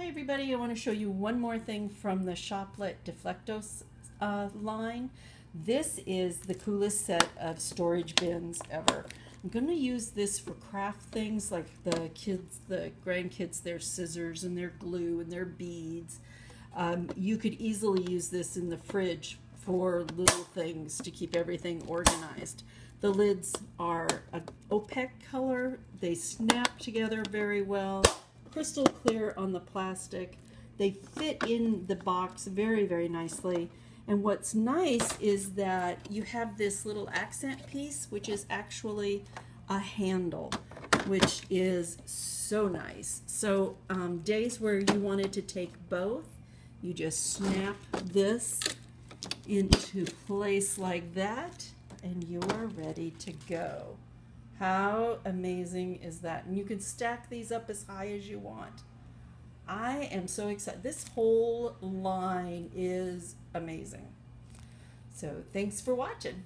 Hi everybody, I want to show you one more thing from the Shoplet Deflectos uh, line. This is the coolest set of storage bins ever. I'm going to use this for craft things like the kids, the grandkids, their scissors and their glue and their beads. Um, you could easily use this in the fridge for little things to keep everything organized. The lids are an opaque color, they snap together very well crystal clear on the plastic. They fit in the box very, very nicely. And what's nice is that you have this little accent piece, which is actually a handle, which is so nice. So um, days where you wanted to take both, you just snap this into place like that, and you are ready to go. How amazing is that? And you can stack these up as high as you want. I am so excited. This whole line is amazing. So thanks for watching.